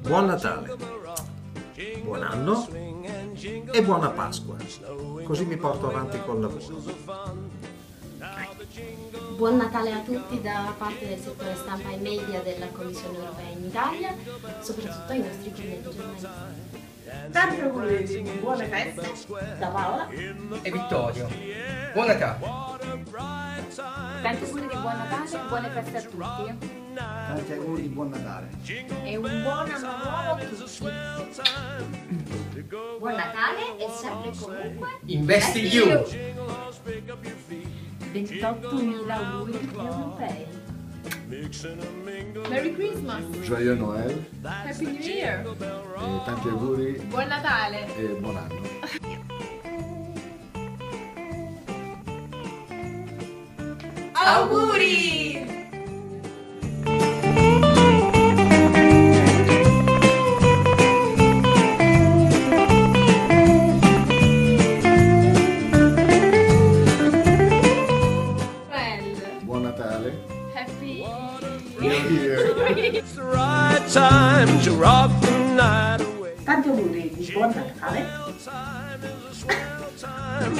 Buon Natale, buon anno e buona Pasqua. Così mi porto avanti col lavoro. Buon Natale a tutti da parte del settore stampa e media della Commissione europea in Italia, soprattutto ai nostri colleghi giornalisti. Tanti auguri buone feste da Paola e Vittorio. Buon Natale! Tanti auguri di buon Natale e buone feste a tutti. Tanti auguri di buon Natale. E un buon anno nuovo a tutti. Buon Natale e sempre comunque Investi you! 28.000 auguri europei. Merry Christmas! Joyeux Noël, Happy New Year! e tanti auguri Buon Natale! e buon anno. Auguri! Time is a swell time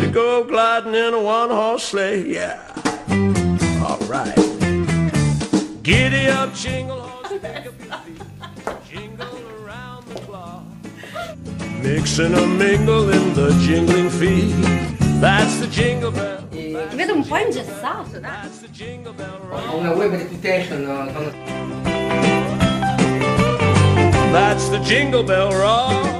to go gliding in a one horse sleigh. Yeah. All right. Giddy up, jingle horse, pick up your feet. Jingle around the clock. Mix and a mingle in the jingling feet. That's the jingle bell. Ti vedo un po' ingessato, dai. That's the jingle bell rock. Ho una web reputation, non- That's the jingle bell rock.